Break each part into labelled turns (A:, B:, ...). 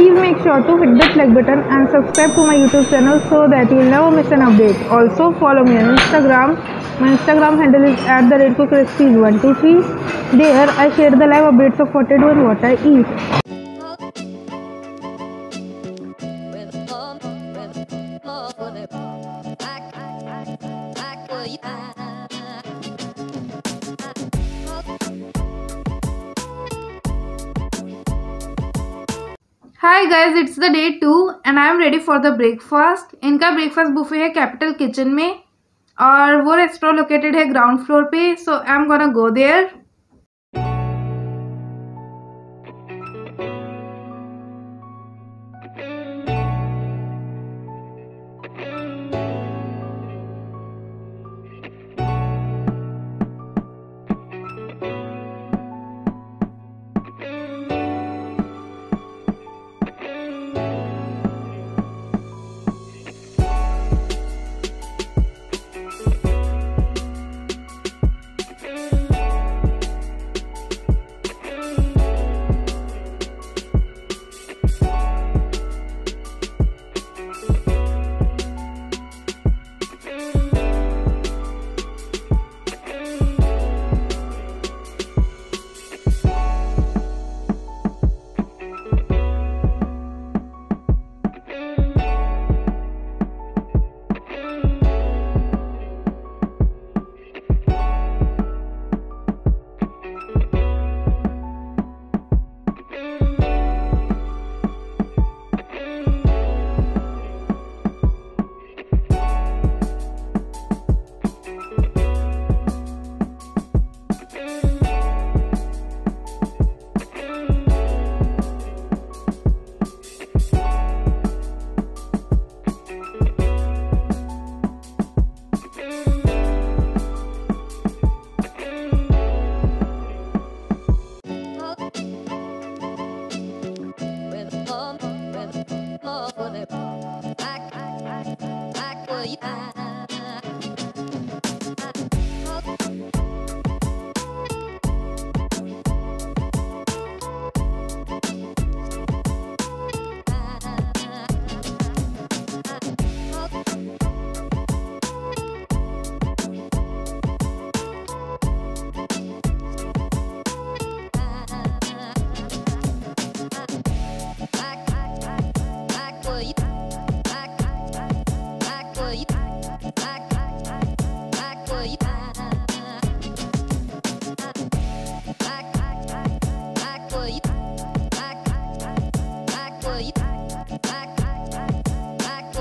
A: Please make sure to hit the like button and subscribe to my YouTube channel so that you will never miss an update. Also follow me on Instagram. My Instagram handle is at the rate cookrecipes123. There I share the live updates of what I do and what I eat. Hi guys it's the day two and I am ready for the breakfast इनका breakfast buffet है capital kitchen में और वो restaurant located है ground floor पे so I am gonna go there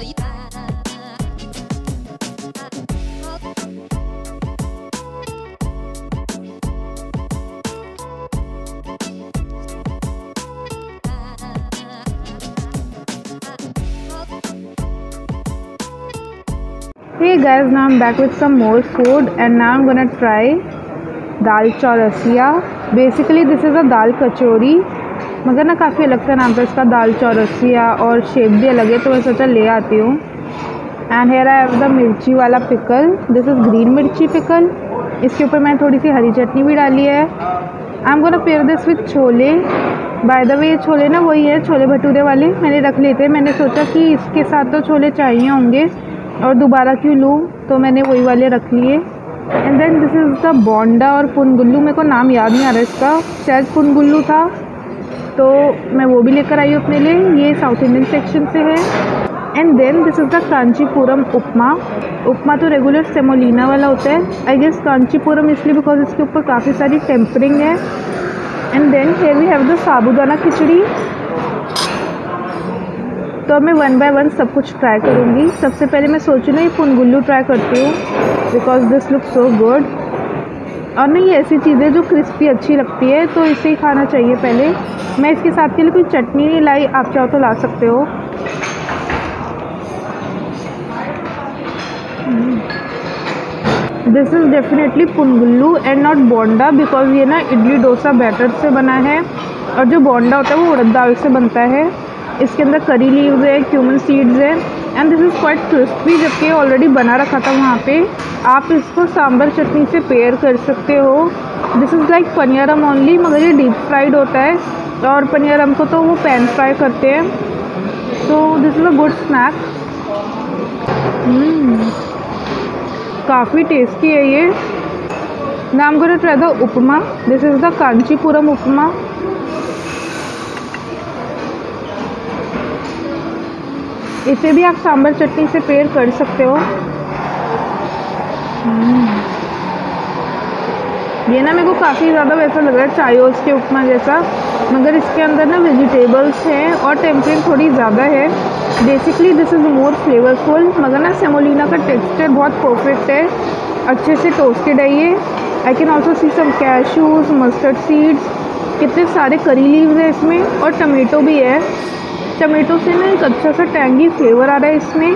A: hey guys now i'm back with some more food and now i'm gonna try dal chaurasiya basically this is a dal kachori. मगर ना काफ़ी अलग सा नाम था, इसका दाल चौरसिया और शेप भी अलग है तो मैं सोचा ले आती हूँ। एंड हेयर आई द मिर्ची वाला पिकल। दिस इज़ ग्रीन मिर्ची पिकल। इसके ऊपर मैंने थोड़ी सी हरी चटनी भी डाली है। I am gonna pair this with chole. By the way ये छोले ना वही है, छोले भटूरे वाले। मैंने रख लिए थे मैंने सोचा कि इसके साथ तो छोले चाहिए होंगे और दोबारा क्यों लूँ? तो मैंने वही वाले रख लिए। And then this is the bonda और पुनगुल्लू। मेरे को नाम याद नहीं आ रहा इसका। शायद पुनगुल्लू था। तो मैं वो भी लेकर आई हूँ अपने लिए। ये साउथ इंडियन सेक्शन से है। And then this is the Kanchipuram upma upma तो रेगुलर सेमोलिना वाला होता है। आई गेस कांचीपुरम इसलिए बिकॉज़ इसके ऊपर काफ़ी सारी टेम्परिंग है। And then here we have the sabudana khichdi तो मैं वन बाय वन सब कुछ ट्राई करूँगी। सबसे पहले मैं सोच हूँ ये पुनगुल्लू ट्राई करती हूँ। Because this look so good और नहीं ऐसी चीज़ें जो क्रिस्पी अच्छी लगती है तो इसे ही खाना चाहिए पहले। मैं इसके साथ के लिए कोई चटनी नहीं लाई, आप चाहो तो ला सकते हो। This is definitely punugulu and not bonda because ये ना इडली डोसा बैटर से बना है और जो बोंडा होता है वो उड़द दाल से बनता है। इसके अंदर करी लीव्स है क्यूमन सीड्स है। And this is quite crispy जबकि ऑलरेडी बना रखा था वहाँ पे। आप इसको सांभर चटनी से पेयर कर सकते हो। This is like paniyaram only मगर ये डीप फ्राइड होता है। और पनियारम को तो वो पैन फ्राई करते हैं। So this is a good snack काफ़ी टेस्टी है ये। नाम gonna try the upma. This is the Kanchipuram upma. इसे भी आप सांभर चटनी से पेयर कर सकते हो। हम्म। ये ना मेरे को काफ़ी ज़्यादा वैसा लग रहा है चायोस के उपमा जैसा, मगर इसके अंदर ना वेजिटेबल्स हैं और टेम्परिंग थोड़ी ज़्यादा है। Basically this is more flavourful मगर ना सेमोलिना का टेक्सचर बहुत परफेक्ट है। अच्छे से टोस्टेड है ये। I can also see some cashews mustard seeds कितने सारे करी लीव्स हैं इसमें, और टमेटो भी है। टमेटो से ना एक अच्छा सा टैंगी फ्लेवर आ रहा है इसमें।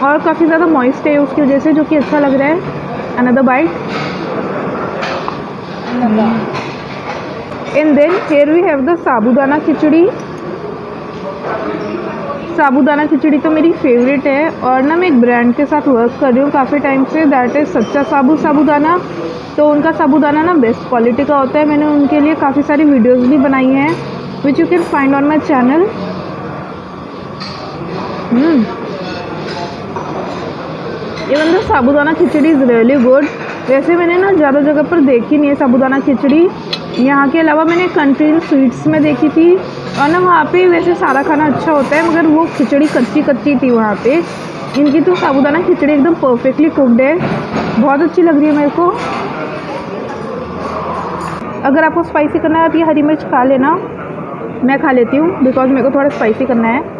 A: और काफ़ी ज़्यादा मॉइस्ट है उसकी वजह से, जो कि अच्छा लग रहा है। Another bite and then here we have the sabudana khichdi sabudana khichdi तो मेरी फेवरेट है। और ना मैं एक ब्रांड के साथ वर्क कर रही हूँ काफ़ी टाइम से दैट इज़ सच्चा साबू साबूदाना तो उनका साबूदाना ना बेस्ट क्वालिटी का होता है। मैंने उनके लिए काफ़ी सारी वीडियोज़ भी बनाई हैं which you can find on my channel even the sabudana khichdi is really good वैसे मैंने ना ज़्यादा जगह पर देखी नहीं है साबूदाना खिचड़ी यहाँ के अलावा मैंने कंट्रीन स्वीट्स में देखी थी और ना वहाँ पे वैसे सारा खाना अच्छा होता है मगर वो खिचड़ी कच्ची कच्ची थी वहाँ पे इनकी तो साबूदाना खिचड़ी एकदम परफेक्टली कुकड है बहुत अच्छी लग रही है मेरे को अगर आपको स्पाइसी करना है आप ये हरी मिर्च खा लेना मैं खा लेती हूँ बिकॉज़ मेरे को थोड़ा स्पाइसी करना है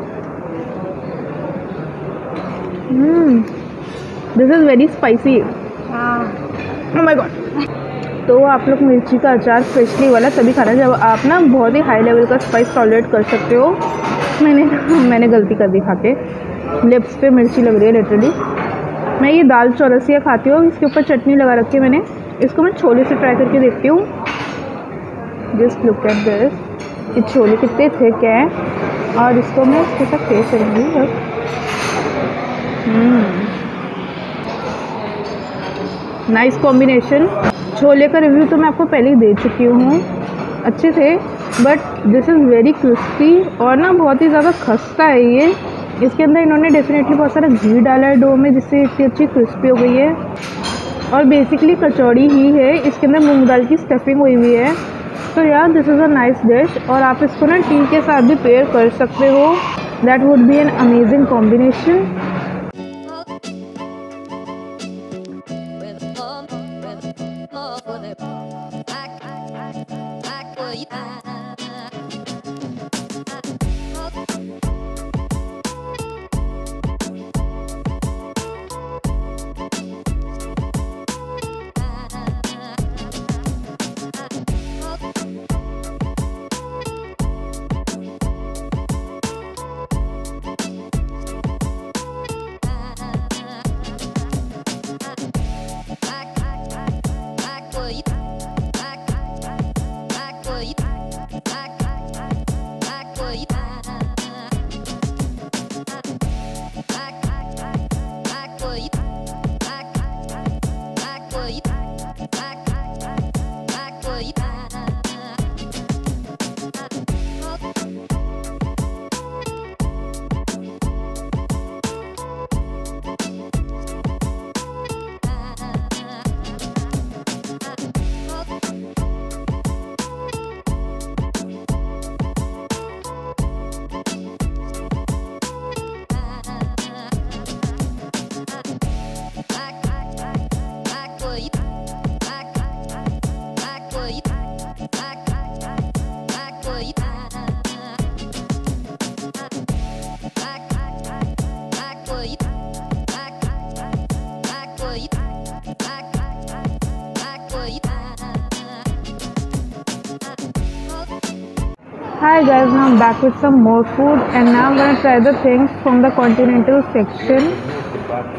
A: this is very spicy my god. तो आप लोग मिर्ची का अचार स्पेशली वाला तभी खाना जब आप ना बहुत ही हाई लेवल का स्पाइस टॉलरेट कर सकते हो मैंने मैंने गलती कर दी खा के। लिप्स पे मिर्ची लग रही है लिटरली मैं ये दाल चौरसिया खाती हूँ इसके ऊपर चटनी लगा रखी है मैंने। इसको मैं छोले से ट्राई करके देखती हूँ। जस्ट लुक एट दिस ये छोले कितने थे क्या है? और इसको मैं इसके साथ टेस्ट करूँगी नाइस कॉम्बिनेशन छोले का रिव्यू तो मैं आपको पहले ही दे चुकी हूँ। अच्छे थे but this is very crispy और ना बहुत ही ज़्यादा खस्ता है ये। इसके अंदर इन्होंने डेफिनेटली बहुत सारा घी डाला है डो में, जिससे इतनी अच्छी क्रिस्पी हो गई है। और बेसिकली कचौड़ी ही है। इसके अंदर मूंग दाल की स्टफिंग हुई हुई है। तो यार this is a nice dish और आप इसको ना टी के साथ भी पेयर कर सकते हो। That would be an amazing combination Hi guys, now I'm back with some more food and now I'm gonna try the things from the continental section.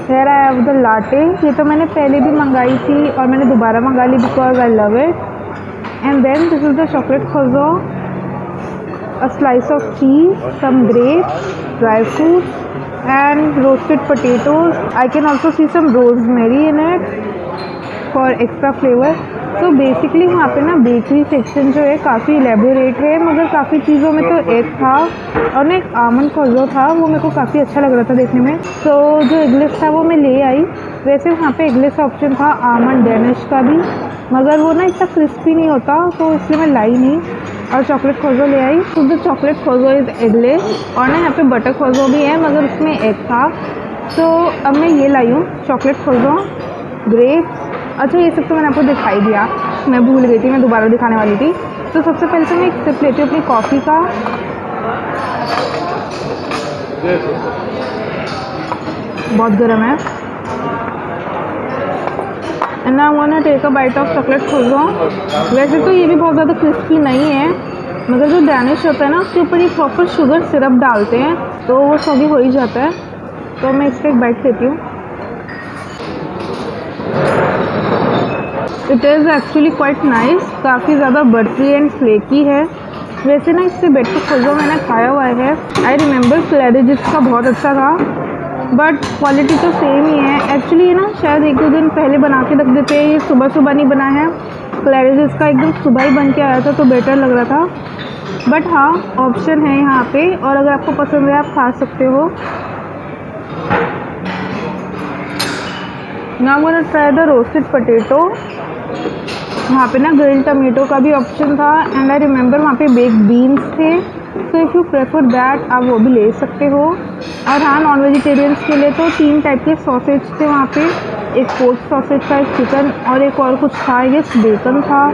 A: Here I have the latte. ये तो मैंने पहले भी मंगाई थी और मैंने दोबारा मंगा ली because I love it and then this is the chocolate खजो a slice of cheese, some grapes, dry fruits, and roasted potatoes. I can also see some rosemary in it for extra flavor. तो basically वहाँ पे ना bakery section जो है काफ़ी elaborate है, मगर काफ़ी चीज़ों में तो एग था और ना एक आमन खोजो था, वो मेरे को काफ़ी अच्छा लग रहा था देखने में। तो जो एगलेस था वो मैं ले आई। वैसे वहाँ पे एगलेस ऑप्शन था आमन डेनिश का भी, मगर वो ना इतना क्रिस्पी नहीं होता तो इसलिए मैं लाई नहीं। और चॉकलेट खोजो ले आई। तो द चॉकलेट खोजो इज़ एगलेस और ना यहाँ पे बटर खोजो भी है, मगर उसमें एग था। तो अब मैं ये लाई हूँ चॉकलेट खोजो ग्रेप्स अच्छा ये सब तो मैंने आपको दिखाई दिया। मैं भूल गई थी, मैं दोबारा दिखाने वाली थी। तो सबसे पहले तो मैं एक सिप लेती हूँ अपनी कॉफ़ी का। बहुत गर्म है। And I want take a bite of chocolate खोलो वैसे तो ये भी बहुत ज़्यादा क्रिस्पी नहीं है, मगर जो डैनिश होता है ना, उसके ऊपर ये प्रॉपर शुगर सिरप डालते हैं तो वो सभी हो ही जाता है। तो मैं इसका एक बाइट लेती हूँ। It is actually quite nice काफ़ी ज़्यादा बटरी एंड फ्लेकी है। वैसे ना इससे बेटर खोजो मैंने खाया हुआ है। आई रिमेंबर क्लैरिजिस का बहुत अच्छा था। बट क्वालिटी तो सेम ही है। एक्चुअली ये ना शायद एक दो दिन पहले बना के रख देते हैं। ये सुबह सुबह नहीं बना है। क्लैरिजिस का एकदम सुबह ही बन के आया था तो बेटर लग रहा था। बट हाँ ऑप्शन है यहाँ पे। और अगर आपको पसंद है, आप खा सकते हो। Now I'm gonna try roasted potato वहाँ पे ना ग्रिल टमेटो का भी ऑप्शन था एंड आई रिमेंबर वहाँ पे बेक बीन्स थे। So if you prefer that आप वो भी ले सकते हो। और हाँ नॉन वेजिटेरियंस के लिए तो तीन टाइप के सॉसेज थे वहाँ पे। एक पोर्क सॉसेज था एक चिकन और एक और कुछ था ये बेकन था।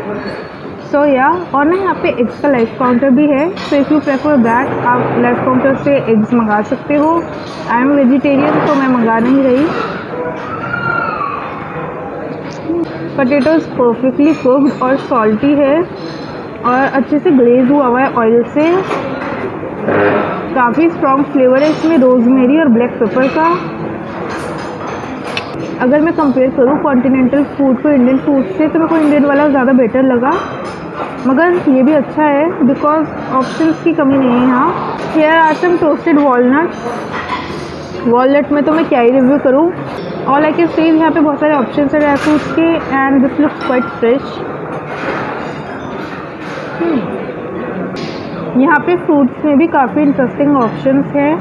A: सो so, या yeah. और ना यहाँ पे एग्स का लाइफ काउंटर भी है। So if you prefer that आप लाइफ काउंटर से एग्स मंगा सकते हो। आई एम वेजिटेरियन तो मैं मंगा नहीं रही। पटेटोज परफेक्टली कुक्ड और सॉल्टी है और अच्छे से ग्लेज हुआ हुआ है ऑयल से। काफ़ी स्ट्रॉन्ग फ्लेवर है इसमें रोजमेरी और ब्लैक पेपर का। अगर मैं कंपेयर करूँ कॉन्टिनेंटल फ़ूड को इंडियन फ़ूड से तो मेरे को इंडियन वाला ज़्यादा बेटर लगा। मगर ये भी अच्छा है बिकॉज़ ऑप्शंस की कमी नहीं है यहाँ। Here are some toasted walnut walnut में तो मैं क्या ही रिव्यू करूँ? ऑल आई कैन सेव यहाँ पे बहुत सारे ऑप्शन है ड्राई फ्रूट्स के and this looks quite fresh यहाँ पे फ्रूट्स में भी काफ़ी इंटरेस्टिंग ऑप्शंस हैं।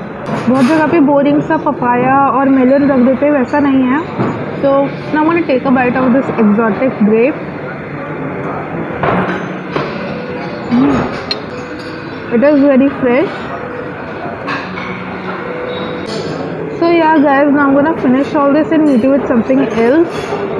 A: बहुत जगह पे बोरिंग सा पपाया और मेलन रख देते, वैसा नहीं है। तो ना want take a bite of this exotic grape it is very fresh yeah guys, now I'm gonna finish all this and meet you with something else.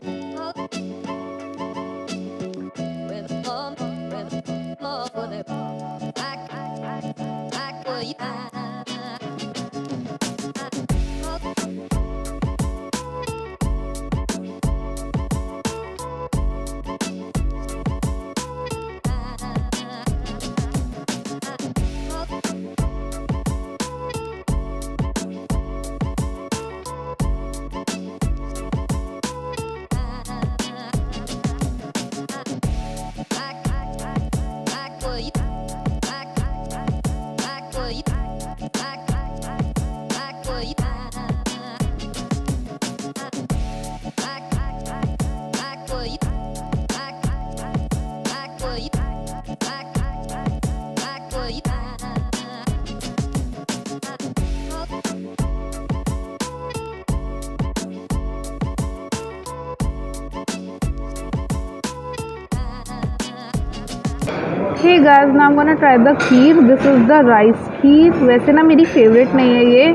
A: Hey guys now gonna try the kheer this is the rice kheer वैसे ना मेरी favourite नहीं है ये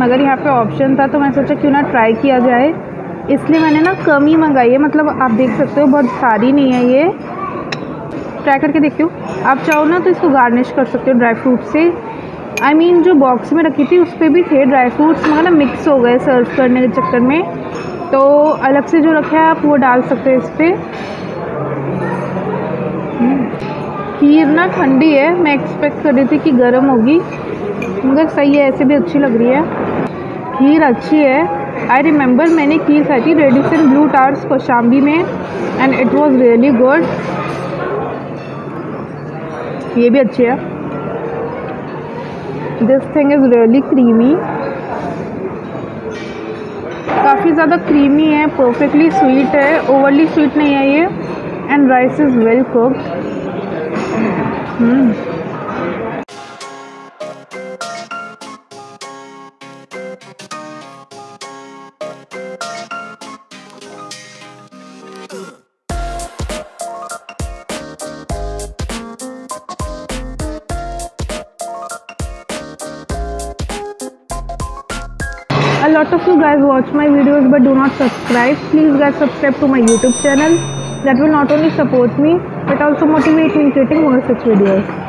A: मगर यहाँ पे option था तो मैं सोचा क्यों ना ट्राई किया जाए। इसलिए मैंने ना कम ही मंगाई है मतलब आप देख सकते हो बहुत सारी नहीं है ये। ट्राई करके देखती हूँ। आप चाहो ना तो इसको गार्निश कर सकते हो ड्राई फ्रूट से। आई I मीन mean, जो बॉक्स में रखी थी उस पर भी थे ड्राई फ्रूट्स मगर ना मिक्स हो गए सर्व करने के चक्कर में। तो अलग से जो रखा है आप वो डाल सकते हो इस पर खीर ना ठंडी है, मैं एक्सपेक्ट कर रही थी कि गर्म होगी। मगर सही है ऐसे भी अच्छी लग रही है। खीर अच्छी है। आई रिमेंबर मैंने खीर खाई थी रेडिसन ब्लू टार्स कोशाम्बी में and it was really good ये भी अच्छी है। This thing is really creamy काफ़ी ज़्यादा क्रीमी है परफेक्टली स्वीट है ओवरली स्वीट नहीं है ये and rice is well cooked Hmm. a lot of you guys watch my videos but do not subscribe. Please guys subscribe to my youtube channel. That will not only support me but also motivate me in creating more such videos